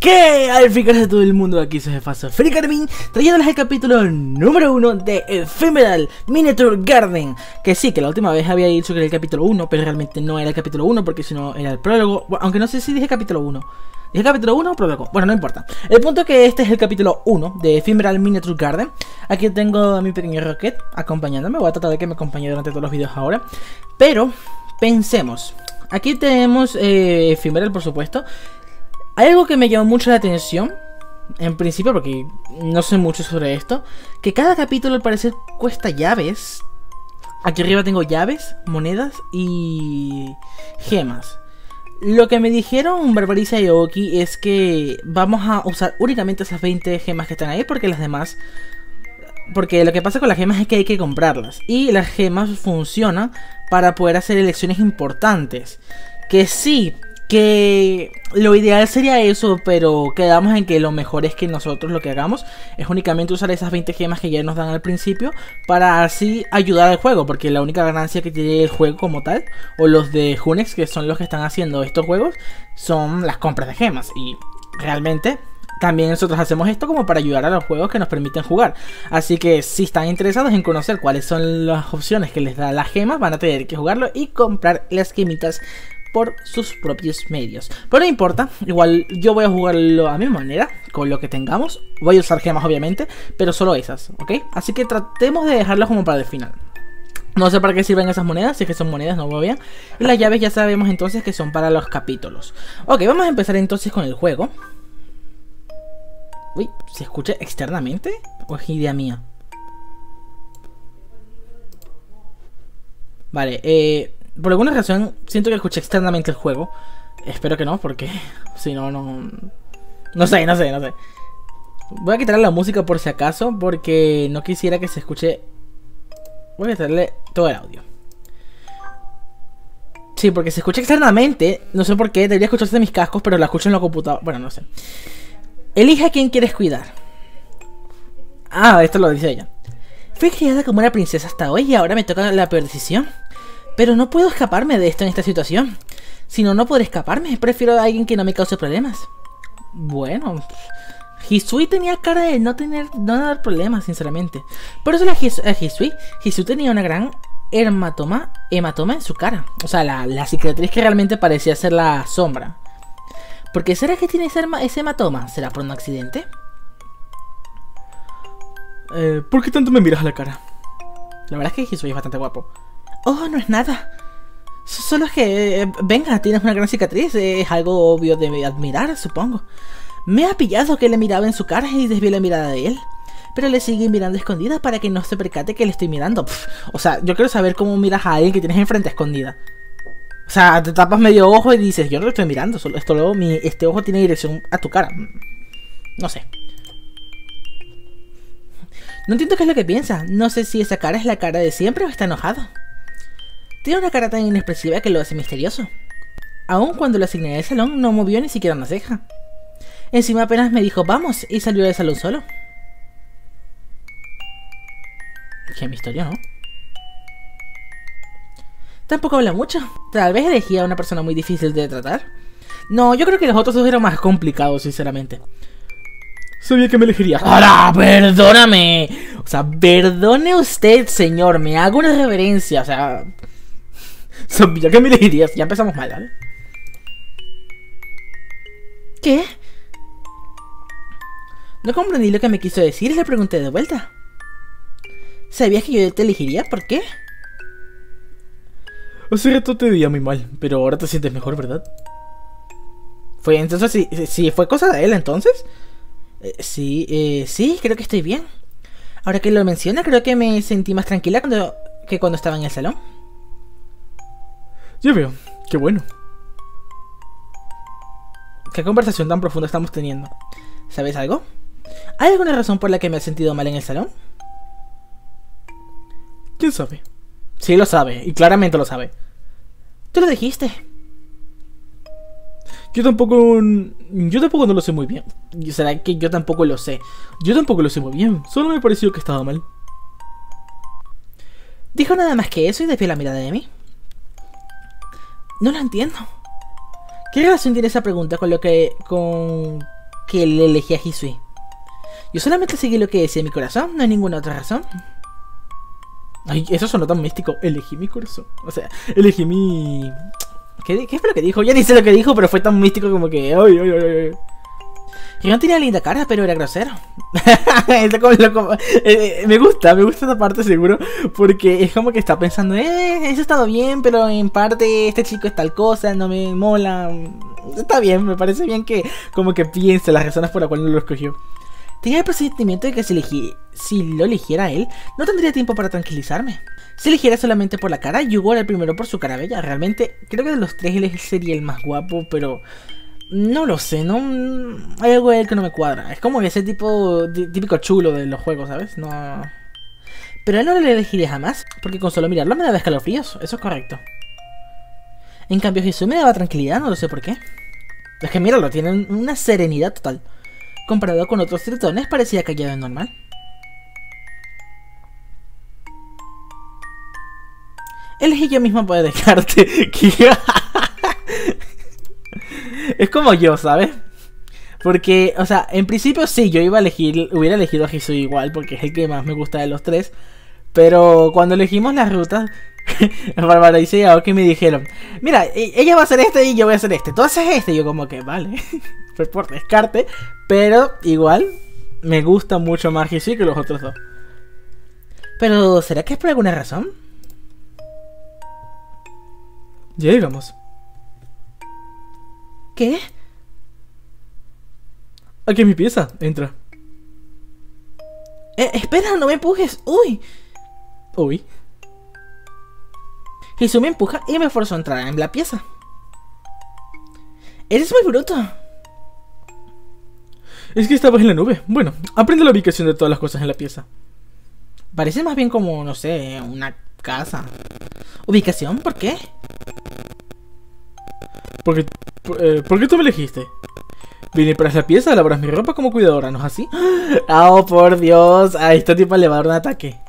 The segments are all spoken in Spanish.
¿Qué hay, de todo el mundo? Aquí soy Faso Fricarmin, trayéndoles el capítulo número 1 de Ephemeral Miniature Garden. Que sí, que la última vez había dicho que era el capítulo 1, pero realmente no era el capítulo 1 porque si no era el prólogo. aunque no sé si dije capítulo 1. ¿Dije capítulo 1 o prólogo? Bueno, no importa. El punto es que este es el capítulo 1 de Ephemeral Miniature Garden. Aquí tengo a mi pequeño Rocket acompañándome. Voy a tratar de que me acompañe durante todos los vídeos ahora. Pero, pensemos. Aquí tenemos eh, Ephemeral, por supuesto. Hay algo que me llamó mucho la atención, en principio, porque no sé mucho sobre esto, que cada capítulo al parecer cuesta llaves. Aquí arriba tengo llaves, monedas y gemas. Lo que me dijeron Barbariza y Oki es que vamos a usar únicamente esas 20 gemas que están ahí porque las demás... Porque lo que pasa con las gemas es que hay que comprarlas. Y las gemas funcionan para poder hacer elecciones importantes. Que sí, que lo ideal sería eso, pero quedamos en que lo mejor es que nosotros lo que hagamos es únicamente usar esas 20 gemas que ya nos dan al principio para así ayudar al juego, porque la única ganancia que tiene el juego como tal, o los de Hunex, que son los que están haciendo estos juegos, son las compras de gemas. Y realmente también nosotros hacemos esto como para ayudar a los juegos que nos permiten jugar. Así que si están interesados en conocer cuáles son las opciones que les da las gemas, van a tener que jugarlo y comprar las gemitas por sus propios medios. Pero no importa, igual yo voy a jugarlo a mi manera, con lo que tengamos. Voy a usar gemas obviamente, pero solo esas, ¿ok? Así que tratemos de dejarlas como para el final. No sé para qué sirven esas monedas, si es que son monedas, no voy bien. Y las llaves ya sabemos entonces que son para los capítulos. Ok, vamos a empezar entonces con el juego. Uy, ¿se escucha externamente? ¿O es idea mía? Vale, eh, por alguna razón siento que escuché externamente el juego. Espero que no, porque si no, no... No sé, no sé, no sé. Voy a quitar la música por si acaso, porque no quisiera que se escuche... Voy a quitarle todo el audio. Sí, porque se escucha externamente. No sé por qué, debería escucharse de mis cascos, pero la escucho en la computadora. Bueno, no sé. Elige a quien quieres cuidar. Ah, esto lo dice ella. Fui criada como una princesa hasta hoy y ahora me toca la peor decisión. Pero no puedo escaparme de esto en esta situación. Si no, no podré escaparme. Prefiero a alguien que no me cause problemas. Bueno, Hisui tenía cara de no tener, no dar problemas, sinceramente. Por eso la Hisui, Hisui tenía una gran hematoma, hematoma en su cara. O sea, la, cicatriz que realmente parecía ser la sombra. ¿Por qué será que tiene ese, ese hematoma? ¿Será por un accidente? Eh, ¿Por qué tanto me miras a la cara? La verdad es que Hisui es bastante guapo. Oh, no es nada. Solo es que, eh, venga, tienes una gran cicatriz. Es algo obvio de admirar, supongo. Me ha pillado que le miraba en su cara y desvié la mirada de él. Pero le sigue mirando escondida para que no se percate que le estoy mirando. o sea, yo quiero saber cómo miras a alguien que tienes enfrente escondida. O sea, te tapas medio ojo y dices, yo no lo estoy mirando, solo esto luego mi, este ojo tiene dirección a tu cara. No sé. No entiendo qué es lo que piensa. No sé si esa cara es la cara de siempre o está enojado. Tiene una cara tan inexpresiva que lo hace misterioso. Aun cuando lo asigné al salón, no movió ni siquiera una ceja. Encima apenas me dijo vamos y salió del salón solo. Qué misterio, ¿no? Tampoco habla mucho. Tal vez elegía a una persona muy difícil de tratar. No, yo creo que los otros dos eran más complicados, sinceramente. Sabía que me elegiría. ¡Ahora, perdóname! O sea, perdone usted, señor. Me hago una reverencia. O sea, Sabía que me elegirías. Ya empezamos mal, ¿vale? ¿Qué? No comprendí lo que me quiso decir y le pregunté de vuelta. ¿Sabías que yo te elegiría? ¿Por qué? Hace rato te veía muy mal, pero ahora te sientes mejor, ¿verdad? Fue entonces, si, si fue cosa de él entonces. Eh, sí, eh, sí, creo que estoy bien. Ahora que lo menciona, creo que me sentí más tranquila cuando, que cuando estaba en el salón. Ya veo, qué bueno. ¿Qué conversación tan profunda estamos teniendo? ¿Sabes algo? ¿Hay alguna razón por la que me he sentido mal en el salón? ¿Quién sabe? Sí lo sabe, y claramente lo sabe. Tú lo dijiste. Yo tampoco... Yo tampoco no lo sé muy bien. ¿Será que yo tampoco lo sé? Yo tampoco lo sé muy bien. Solo me pareció que estaba mal. Dijo nada más que eso y desvió la mirada de mí. No lo entiendo. ¿Qué relación tiene esa pregunta con lo que. con. que le elegí a Hisui. Yo solamente seguí lo que decía mi corazón, no hay ninguna otra razón. Ay, eso sonó tan místico. Elegí mi corazón. O sea, elegí mi. ¿Qué, qué lo que dijo? Ya ni sé lo que dijo, pero fue tan místico como que. Ay, ay, ay. No tenía linda cara, pero era grosero. Eh, eh, me gusta, me gusta esa parte seguro. Porque es como que está pensando, eh, eso ha estado bien, pero en parte este chico es tal cosa, no me mola. Está bien, me parece bien que como que piense las razones por las cuales no lo escogió. Tenía el presentimiento de que si, si lo eligiera él, no tendría tiempo para tranquilizarme. Si eligiera solamente por la cara, Yugo era el primero por su cara bella. Realmente, creo que de los tres él sería el más guapo, pero... No lo sé, no... Hay algo de él que no me cuadra. Es como ese tipo típico chulo de los juegos, ¿sabes? No... Pero a él no le elegiría jamás, porque con solo mirarlo me daba escalofríos, eso es correcto. En cambio, Jesús me daba tranquilidad, no lo sé por qué. Es que míralo, tiene una serenidad total. Comparado con otros tritones, parecía callado y normal. Elegí yo mismo puede dejarte. es como yo, ¿sabes? Porque, o sea, en principio sí, yo iba a elegir, hubiera elegido a Jesús igual, porque es el que más me gusta de los tres. Pero cuando elegimos las rutas, Bárbara y que me dijeron, mira, e-, ella va a hacer este y yo voy a hacer este. Tú haces este. Y yo como que, vale. Fue por descarte. Pero igual me gusta mucho más sí que los otros dos. Pero, ¿será que es por alguna razón? Ya llegamos. ¿Qué? Aquí es mi pieza. Entra. Eh, espera, no me empujes. Uy. Uy. Jesús me empuja y me forzó a entrar en la pieza. Eres muy bruto. Es que estabas en la nube. Bueno, aprende la ubicación de todas las cosas en la pieza. Parece más bien como, no sé, una casa. ¿Ubicación? ¿Por qué? Eh, ¿Por qué tú me elegiste? Vine para esa pieza, labras mi ropa como cuidadora, ¿no es así? ¡Oh, por Dios! A esta tipa le va a dar un ataque.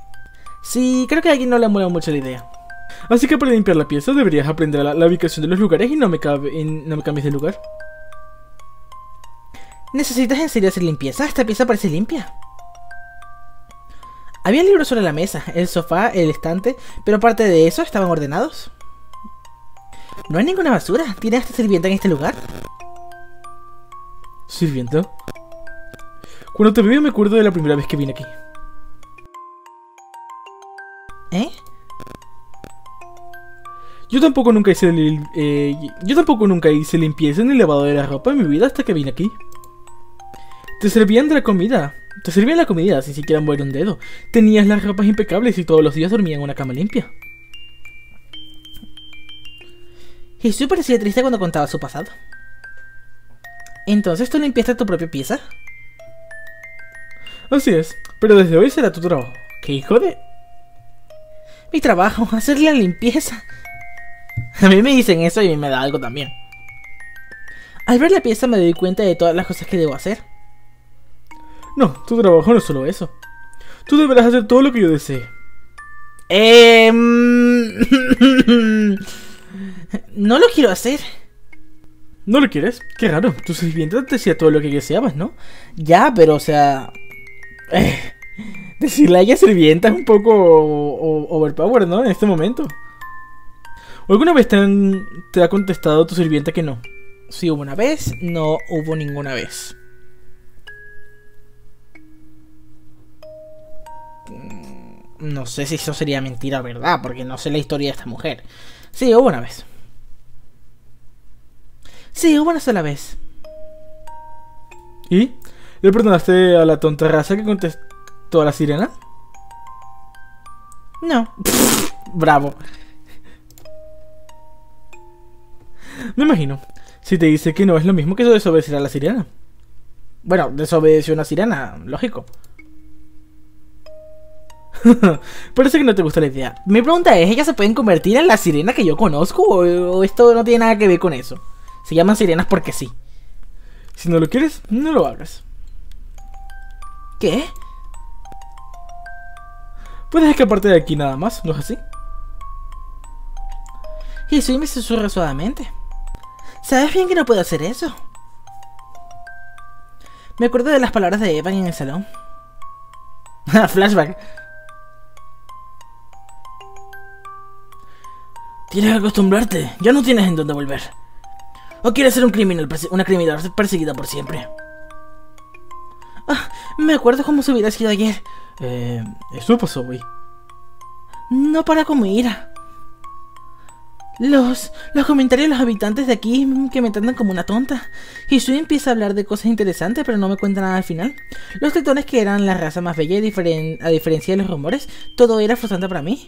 Sí, creo que a alguien no le mueve mucho la idea. Así que para limpiar la pieza deberías aprender la, ubicación de los lugares y no me, cabe, no me cambies de lugar. ¿Necesitas en serio hacer limpieza? Esta pieza parece limpia. Había libros sobre la mesa, el sofá, el estante, pero aparte de eso estaban ordenados. No hay ninguna basura. ¿Tiene esta sirvienta en este lugar? ¿Sirvienta? Cuando te veo me acuerdo de la primera vez que vine aquí. ¿Eh? Yo tampoco nunca hice eh, yo tampoco nunca hice limpieza en el lavado de la ropa en mi vida hasta que vine aquí. Te servían de la comida. Te servían la comida sin siquiera mover un dedo. Tenías las ropas impecables y todos los días dormías en una cama limpia. Jesús parecía triste cuando contaba su pasado. Entonces tú limpiaste tu propia pieza. Así es, pero desde hoy será tu trabajo. ¿Qué hijo de...? Mi trabajo, hacer la limpieza. A mí me dicen eso y me da algo también. Al ver la pieza me doy cuenta de todas las cosas que debo hacer. No, tu trabajo no es solo eso. Tú deberás hacer todo lo que yo desee. Eh... no lo quiero hacer. ¿No lo quieres? Qué raro. Tu sirvienta te decía todo lo que deseabas, ¿no? Ya, pero o sea... Eh, decirle a ella sirvienta es un poco overpower, ¿no? En este momento. ¿O alguna vez te, te ha contestado tu sirvienta que no? Sí hubo una vez, no hubo ninguna vez. No sé si eso sería mentira o verdad, porque no sé la historia de esta mujer. Sí, hubo una vez. Sí, hubo una sola vez. ¿Y? ¿Le perdonaste a la tonta raza que contestó a la sirena? No. Bravo. Me imagino. Si te dice que no es lo mismo que desobedecer a la sirena. Bueno, desobedeció a una sirena, lógico. Parece que no te gusta la idea. Mi pregunta es, ¿ellas se pueden convertir en la sirena que yo conozco o, esto no tiene nada que ver con eso? Se llaman sirenas porque sí. Si no lo quieres, no lo hagas. ¿Qué? Puedes escaparte de aquí nada más, ¿no es así? Y soy me susurra suavemente. ¿Sabes bien que no puedo hacer eso? Me acuerdo de las palabras de Evan en el salón. Flashback. Tienes que acostumbrarte. Ya no tienes en dónde volver. ¿O quieres ser un criminal, una criminal perseguida por siempre? Ah, me acuerdo cómo se hubiera sido ayer. Eh, eso pasó hoy. No para como ira. Los, los comentarios de los habitantes de aquí que me tratan como una tonta. Hisui empieza a hablar de cosas interesantes, pero no me cuenta nada al final. Los tetones que eran la raza más bella, a diferencia de los rumores, todo era frustrante para mí.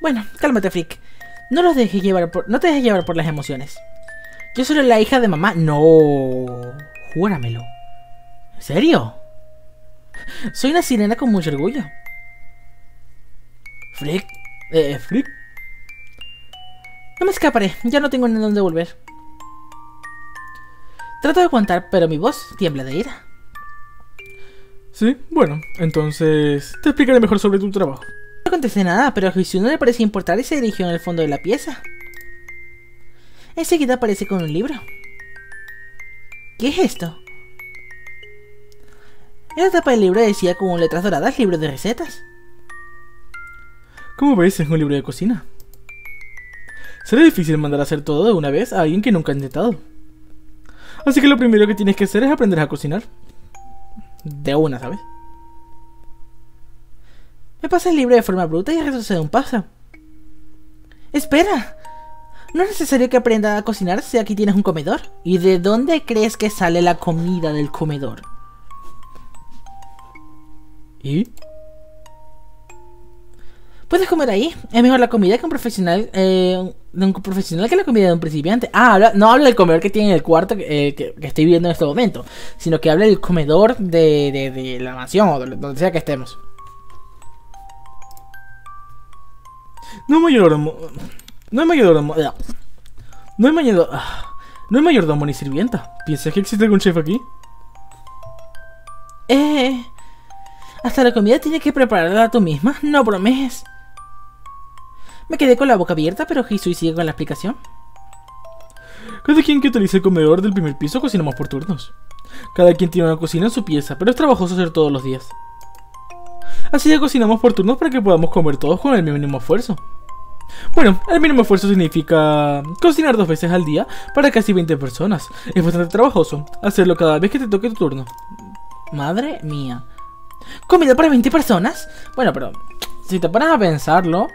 Bueno, cálmate, Freak. No los dejes llevar no te dejes llevar por las emociones. Yo soy la hija de mamá. No, júramelo. ¿En serio? Soy una sirena con mucho orgullo. Freak, eh, Freak. No me escaparé, ya no tengo ni dónde volver. Trato de aguantar, pero mi voz tiembla de ira. Sí, bueno, entonces te explicaré mejor sobre tu trabajo. Contesté nada, pero a Jesús no le parecía importar y se dirigió en el fondo de la pieza. Enseguida aparece con un libro. ¿Qué es esto? En la tapa del libro decía con letras doradas libro de recetas. Como ves, es un libro de cocina. Será difícil mandar a hacer todo de una vez a alguien que nunca ha intentado. Así que lo primero que tienes que hacer es aprender a cocinar. De una, ¿sabes? Me pasa el libro de forma bruta y retrocede un paso. ¡Espera! No es necesario que aprenda a cocinar si aquí tienes un comedor. ¿Y de dónde crees que sale la comida del comedor? ¿Y? Puedes comer ahí. Es mejor la comida que un profesional, eh, de un profesional que la comida de un principiante. Ah, no habla del comedor que tiene en el cuarto eh, que, estoy viendo en este momento, sino que habla del comedor de, de, la mansión o donde sea que estemos. No hay mayordomo. No hay mayordomo. No hay mayordomo. No hay mayordomo ni sirvienta. ¿Piensas que existe algún chef aquí? Eh. Hasta la comida tienes que prepararla tú misma. No bromees. Me quedé con la boca abierta, pero Hisui sigue con la explicación. Cada quien que utilice el comedor del primer piso cocinamos por turnos. Cada quien tiene una cocina en su pieza, pero es trabajoso hacer todos los días. Así que cocinamos por turnos para que podamos comer todos con el mínimo esfuerzo. Bueno, el mínimo esfuerzo significa cocinar dos veces al día para casi 20 personas. Es bastante trabajoso hacerlo cada vez que te toque tu turno. Madre mía. ¿Comida para 20 personas? Bueno, pero si te pones a pensarlo,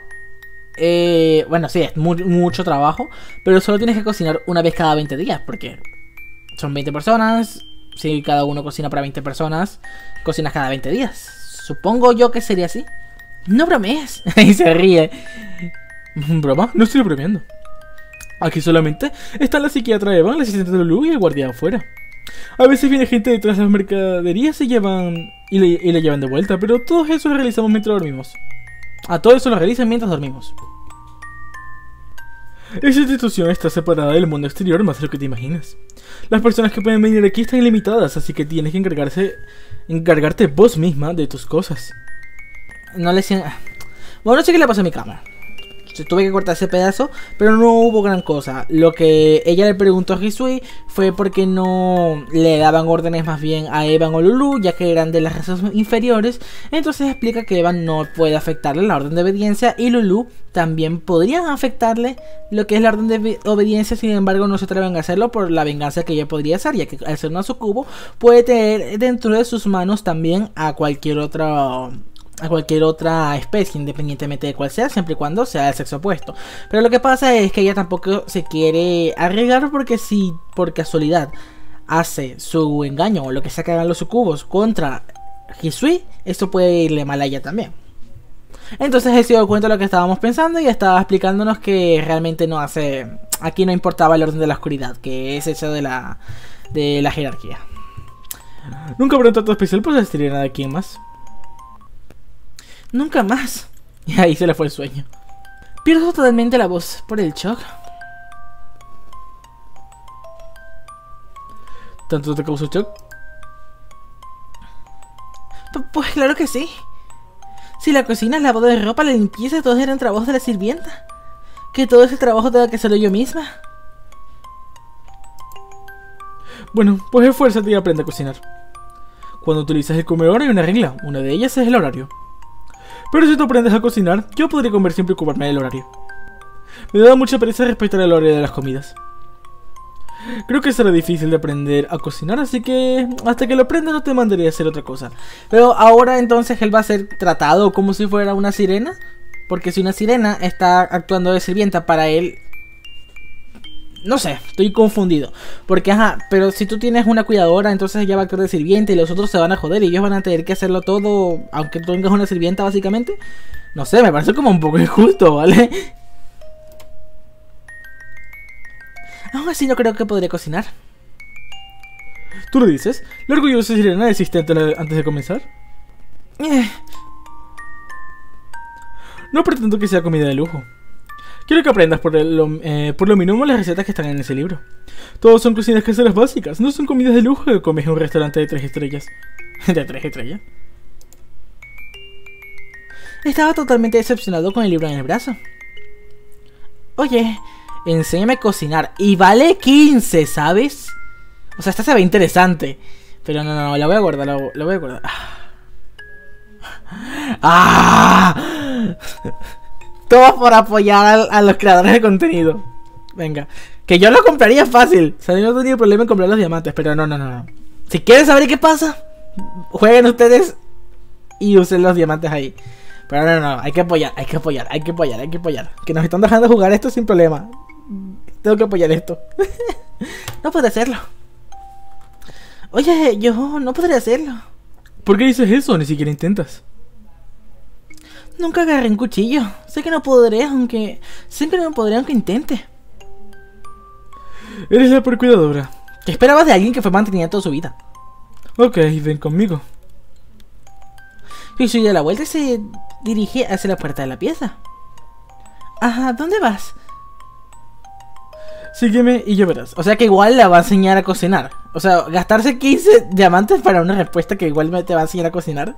eh, bueno, sí, es mucho trabajo, pero solo tienes que cocinar una vez cada 20 días, porque son 20 personas, si cada uno cocina para 20 personas, cocinas cada 20 días. Supongo yo que sería así. No bromees. y se ríe. ¿Broma? No estoy bromeando. Aquí solamente está la psiquiatra Evan, la asistente de Lulu y el guardia afuera. A veces viene gente detrás de las mercaderías y llevan y le, y le llevan de vuelta, pero todo eso lo realizamos mientras dormimos. A todo eso lo realizan mientras dormimos. Esta institución está separada del mundo exterior más de lo que te imaginas. Las personas que pueden venir aquí están limitadas, así que tienes que encargarse, encargarte vos misma de tus cosas. No le Bueno, no sé qué le pasó a mi cámara tuve que cortar ese pedazo, pero no hubo gran cosa. Lo que ella le preguntó a Hisui fue porque no le daban órdenes más bien a Evan o Lulu, ya que eran de las razas inferiores. Entonces explica que Evan no puede afectarle la orden de obediencia y Lulu también podrían afectarle lo que es la orden de obediencia, sin embargo no se atreven a hacerlo por la venganza que ella podría hacer, ya que al ser una sucubo puede tener dentro de sus manos también a cualquier otra a cualquier otra especie, independientemente de cuál sea, siempre y cuando sea del sexo opuesto. Pero lo que pasa es que ella tampoco se quiere arriesgar porque si por casualidad hace su engaño o lo que sea que hagan los sucubos contra Hisui, esto puede irle mal a ella también. Entonces él se dio cuenta de lo que estábamos pensando y estaba explicándonos que realmente no hace. Aquí no importaba el orden de la oscuridad, que es eso de la, de la jerarquía. Nunca habrá un trato especial por asistir a aquí más. Nunca más. Y ahí se le fue el sueño. Pierdo totalmente la voz por el shock. ¿Tanto te causó shock? pues claro que sí. Si la cocina, el lavado de ropa, la limpieza, todos eran trabajos de la sirvienta. Que todo ese trabajo tenga que hacerlo yo misma. Bueno, pues esfuérzate y aprende a cocinar. Cuando utilizas el comedor hay una regla, una de ellas es el horario. Pero si tú aprendes a cocinar, yo podría comer siempre y ocuparme del horario. Me da mucha pereza respetar el horario de las comidas. Creo que será difícil de aprender a cocinar, así que hasta que lo aprendas no te mandaría a hacer otra cosa. Pero ahora entonces él va a ser tratado como si fuera una sirena. Porque si una sirena está actuando de sirvienta para él... No sé, estoy confundido. Porque, ajá, pero si tú tienes una cuidadora, entonces ella va a actuar de sirvienta y los otros se van a joder y ellos van a tener que hacerlo todo, aunque tú tengas una sirvienta, básicamente. No sé, me parece como un poco injusto, ¿vale? Aún así no creo que podría cocinar. ¿Tú lo dices? ¿La orgullosa sirena desiste antes de comenzar? Eh, No pretendo que sea comida de lujo. Quiero que aprendas por, lo, eh, por lo mínimo las recetas que están en ese libro. Todos son cocinas caseras básicas, no son comidas de lujo que comes en un restaurante de tres estrellas. ¿De tres estrellas? Estaba totalmente decepcionado con el libro en el brazo. Oye, enséñame a cocinar. Y vale 15, ¿sabes? O sea, esta se ve interesante. Pero no, no, no, la voy a guardar, la, la voy a guardar. ¡Ah! Todo por apoyar a, los creadores de contenido. Venga. Que yo lo compraría fácil. O sea, yo no tenía problema en comprar los diamantes, pero no, no, no. no. Si quieren saber qué pasa, jueguen ustedes y usen los diamantes ahí. Pero no, no, no, hay que apoyar, hay que apoyar, hay que apoyar, hay que apoyar. Que nos están dejando jugar esto sin problema. Tengo que apoyar esto. no puedo hacerlo. Oye, yo no podría hacerlo. ¿Por qué dices eso? Ni siquiera intentas. Nunca agarré un cuchillo. Sé que no podré, aunque... Sé que no podré, aunque intente. Eres la percuidadora. ¿Qué esperabas de alguien que fue mantenida toda su vida? Ok, ven conmigo. Y de la vuelta y se dirige hacia la puerta de la pieza. Ajá, ¿dónde vas? Sígueme y ya verás. O sea que igual la va a enseñar a cocinar. O sea, gastarse 15 diamantes para una respuesta que igual me te va a enseñar a cocinar.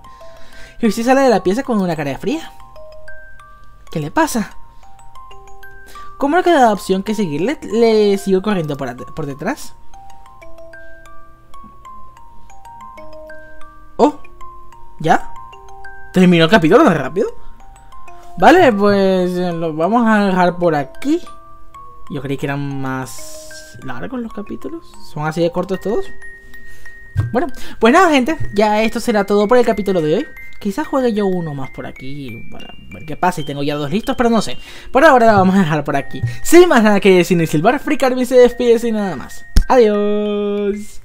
Y usted sale de la pieza con una cara fría. ¿Qué le pasa? ¿Cómo no queda opción que seguirle? Le sigo corriendo por detrás. Oh, ¿ya? ¿Terminó el capítulo tan rápido? Vale, pues eh, lo vamos a dejar por aquí. Yo creí que eran más largos los capítulos. ¿Son así de cortos todos? Bueno, pues nada, gente. Ya esto será todo por el capítulo de hoy. Quizás juegue yo uno más por aquí para qué pasa. Y tengo ya dos listos, pero no sé. Por ahora la vamos a dejar por aquí. Sin más nada que decir ni silbar, Free se despide sin nada más. Adiós.